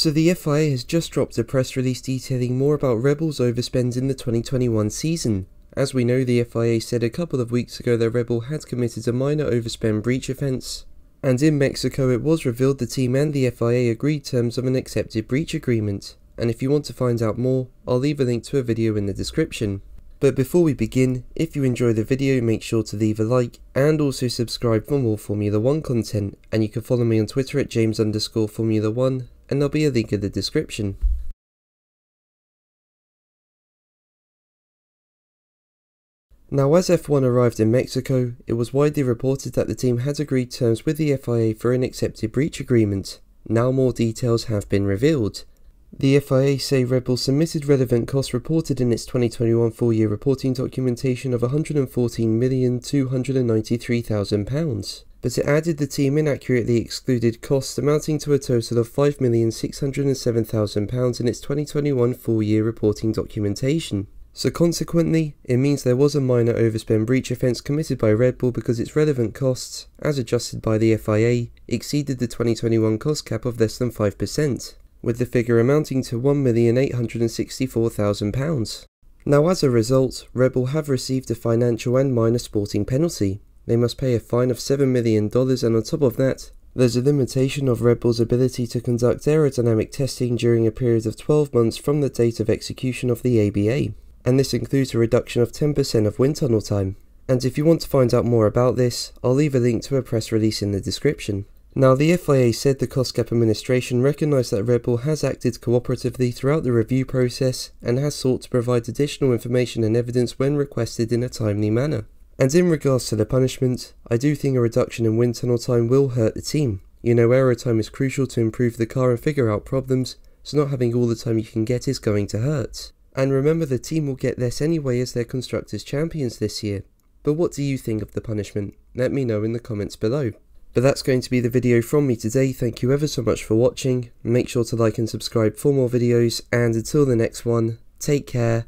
So the FIA has just dropped a press release detailing more about Red Bull's overspend in the 2021 season. As we know, the FIA said a couple of weeks ago that Rebel had committed a minor overspend breach offence, and in Mexico it was revealed the team and the FIA agreed terms of an accepted breach agreement, and if you want to find out more, I'll leave a link to a video in the description. But before we begin, if you enjoy the video make sure to leave a like and also subscribe for more Formula 1 content and you can follow me on Twitter at james underscore Formula 1 and there'll be a link in the description. Now as F1 arrived in Mexico, it was widely reported that the team had agreed terms with the FIA for an accepted breach agreement. Now more details have been revealed. The FIA Bull submitted relevant costs reported in its 2021 full-year reporting documentation of £114,293,000 but it added the team inaccurately excluded costs amounting to a total of £5,607,000 in its 2021 full year reporting documentation. So consequently, it means there was a minor overspend breach offence committed by Red Bull because its relevant costs, as adjusted by the FIA, exceeded the 2021 cost cap of less than 5%, with the figure amounting to £1,864,000. Now as a result, Red Bull have received a financial and minor sporting penalty, they must pay a fine of $7 million and on top of that, there's a limitation of Red Bull's ability to conduct aerodynamic testing during a period of 12 months from the date of execution of the ABA, and this includes a reduction of 10% of wind tunnel time. And if you want to find out more about this, I'll leave a link to a press release in the description. Now, the FIA said the cost cap administration recognised that Red Bull has acted cooperatively throughout the review process and has sought to provide additional information and evidence when requested in a timely manner. And in regards to the punishment, I do think a reduction in wind tunnel time will hurt the team. You know, aero time is crucial to improve the car and figure out problems, so not having all the time you can get is going to hurt. And remember the team will get less anyway as their Constructors Champions this year. But what do you think of the punishment? Let me know in the comments below. But that's going to be the video from me today, thank you ever so much for watching, make sure to like and subscribe for more videos, and until the next one, take care,